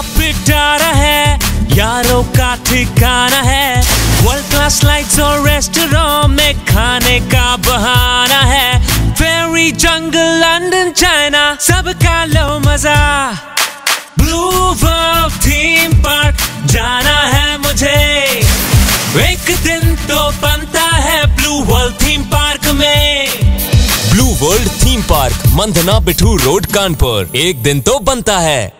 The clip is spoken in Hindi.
पिटारा है, यारों का ठिकाना है। वर्ल्ड क्लास लाइट्स और रेस्टोरेंट में खाने का बहाना है। फेरी जंगल लंदन चाइना सबका लो मज़ा। ब्लू थीम पार्क जाना है मुझे। एक दिन तो बनता है ब्लू वर्ल्ड थीम पार्क में। Blue World theme park Mandhana Bithoor road Kanpur. एक दिन तो बनता है।